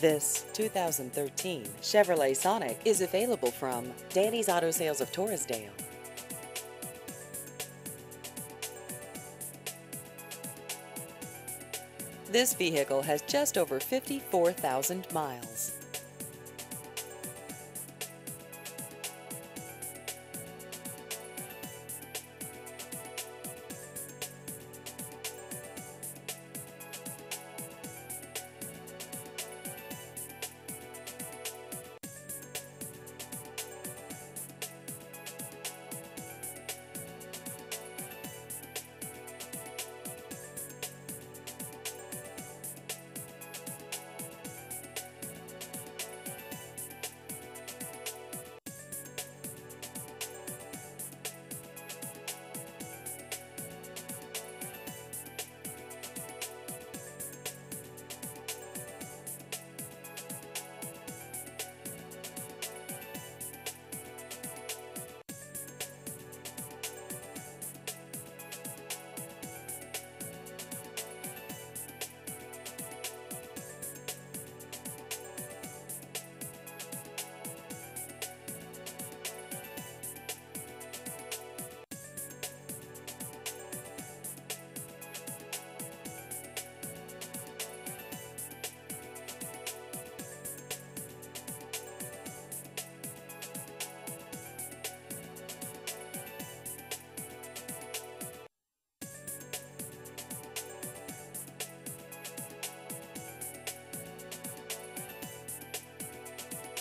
This 2013 Chevrolet Sonic is available from Dani's Auto Sales of Torresdale. This vehicle has just over 54,000 miles.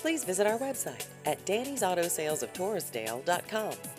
Please visit our website at danisautosalesoftorresdale.com.